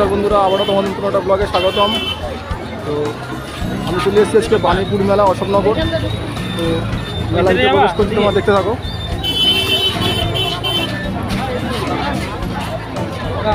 নমস্কার বন্ধুরা, আবারও তোমাদের নতুন একটা ব্লগে স্বাগতম। তো, আমি চলে এসেছি আজকে বাণীপুর মেলা, অশোকনগর। তো মেলা প্রবেশ করছি, তোমার দেখতে থাকো। মথুরা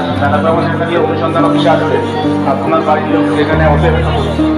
বিশ্বাস মেলা অনুসন্ধান অফিসে আসবে আপনার বাড়ির লোক সেখানে অপেক্ষা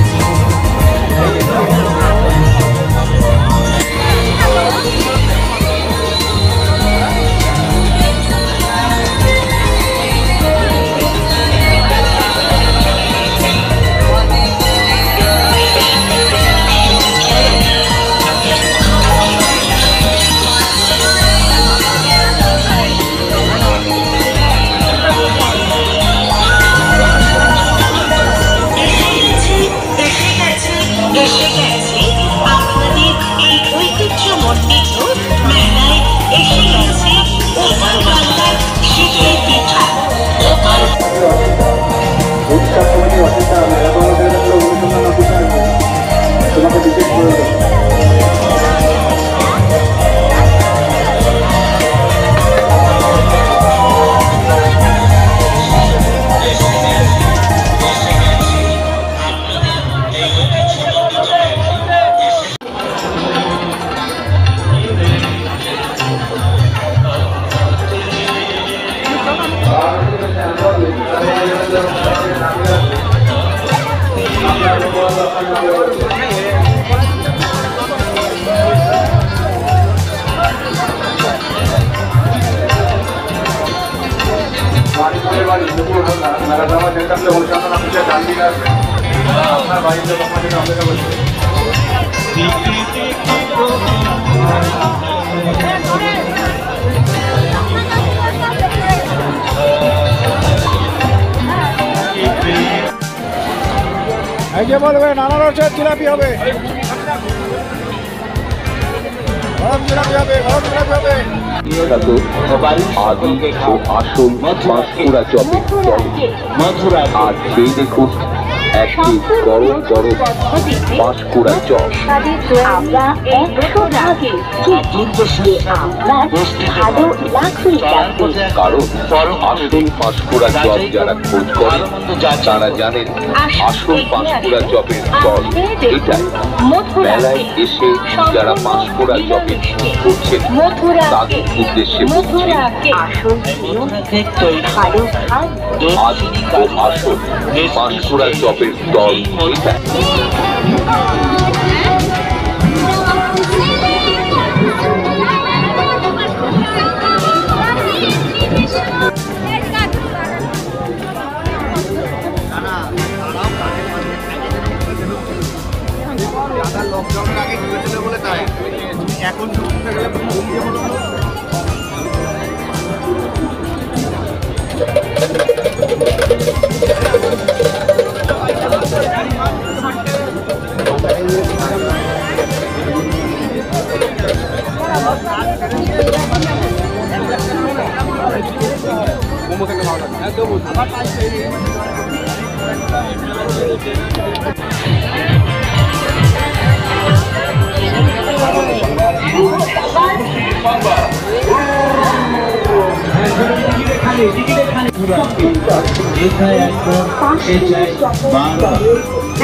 Michigan. বাড়িতে কখন থেকে অপেক্ষা করছে এই যে জিলাপি হবে, গরম জিলাপি হবে। আসল পাঁশকুড়া চপে। মথুরা আর সেই দেখুন। একটি গরম গরম পাঁশকুড়া চপ কারণ আসল পাঁশকুড়া চপ যারা খোঁজ করেন তারা জানেন আসল পাঁশকুড়া চপের দল এসে যারা পাঁশকুড়া চপের করছেন, তাদের উদ্দেশ্যে বলছি মথুরাকে আসল ভালো খাদ্য আদি ও আসল পাঁশকুড়া চপের দল এটাই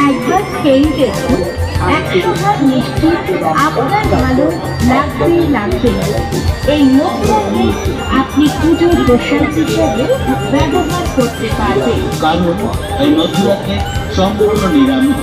একবার খেয়ে দেখুন একশো ভাগ নিশ্চিত আপনার ভালো লাগবে এই মশলাকে আপনি পুজোর প্রসাদ হিসেবে ব্যবহার পারবেন কারণ এই মথুরাকে সম্পূর্ণ নিরামিষ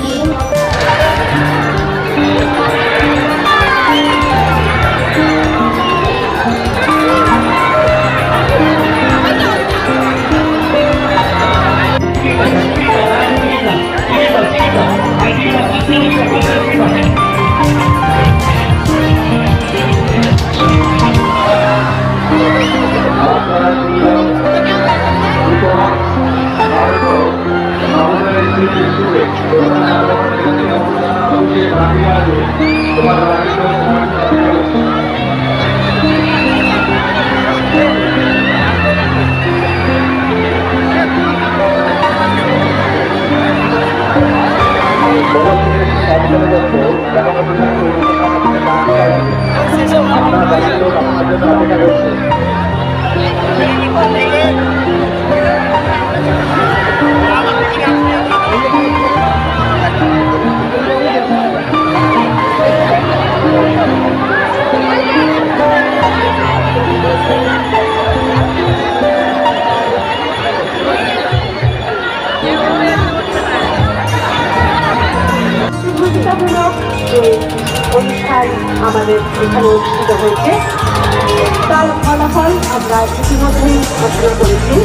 এখানে অনুষ্ঠিত হয়েছে। তার ফলাফল আমরা ইতিমধ্যেই ঘোষণা করেছি।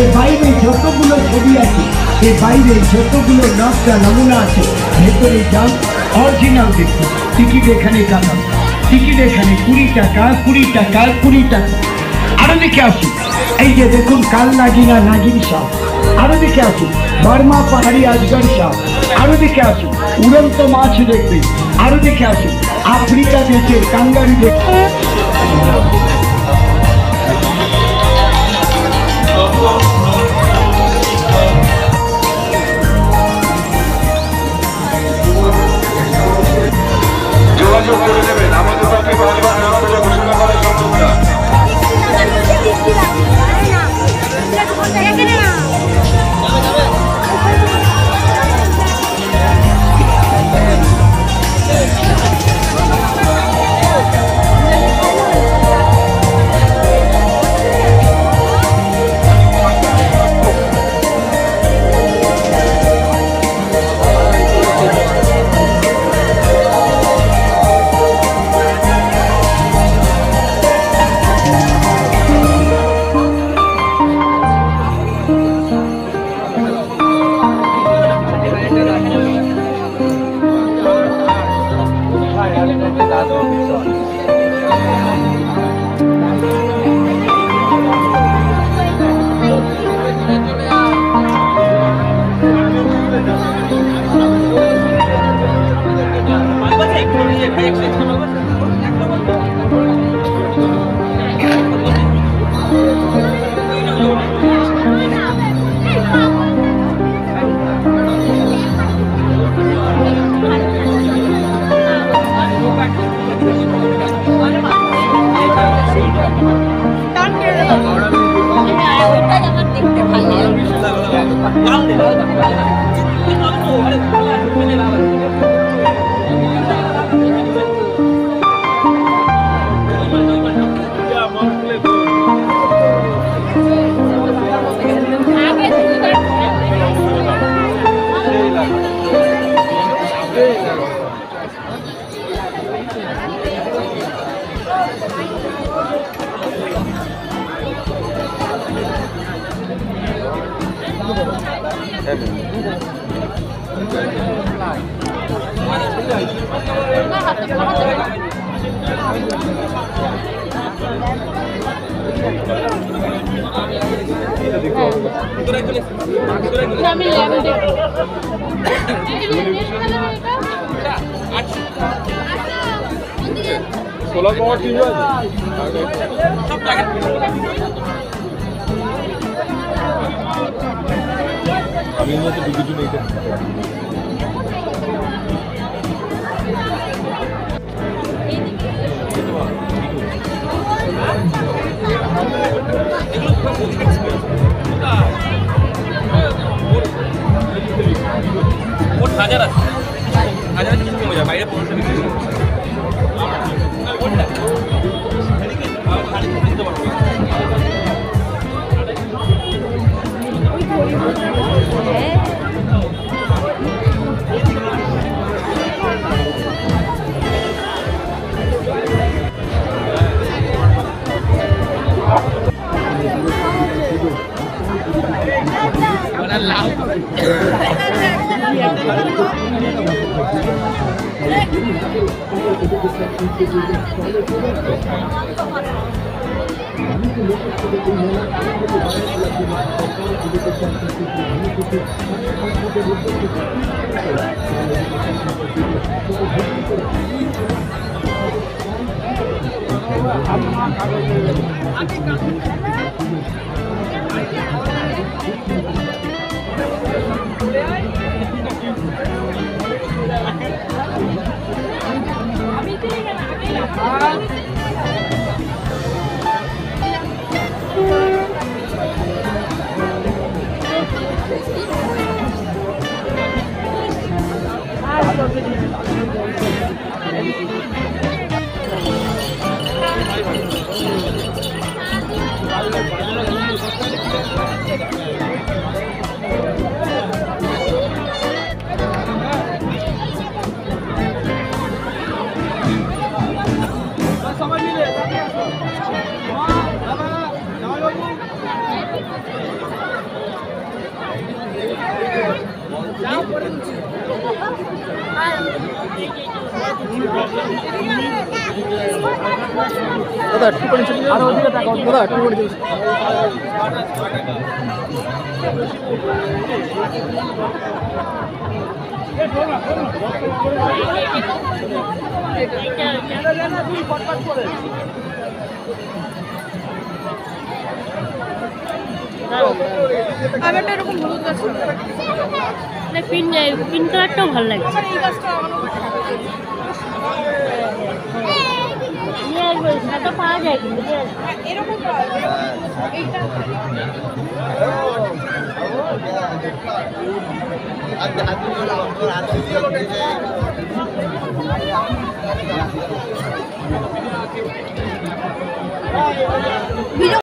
এর বাইরে যতগুলো ছবি আছে এর বাইরে যতগুলো নকশা নমুনা আছে, ভেতরে যান অরিজিনাল দেখুন টিকিট এখানে কাটান টিকিট এখানে কুড়ি টাকা কুড়ি টাকা কুড়ি টাকা। আরও দেখে আসুন এই যে দেখুন, কাল নাগিনা, নাগিন সাপ আরও দেখে আসুন বর্মা পাহাড়ি আজগর সাপ আরও দেখে আসুন উড়ন্ত মাছ দেখবে। আরও দেখে আসুন আফ্রিকা দেশের কাঙ্গারি দেখে যোগাযোগ করে নেবেন। আমাদের music makes দেখব পাওয়ার টিভি আমি বিদ্যুৎ নেই 다 자랐어. 다 자랐지 죽은 거야. 마이너 보는 소리. 네. পারব। দাদা একটু করে চলে যান। দাদা একটু করে চলে আমার এরকম হলুদ গাছ না পিন পিন কালারটাও ভালো লাগে। নিয়ে আসব সাদা পাওয়া যায় কিন্তু নিয়ে আসবো।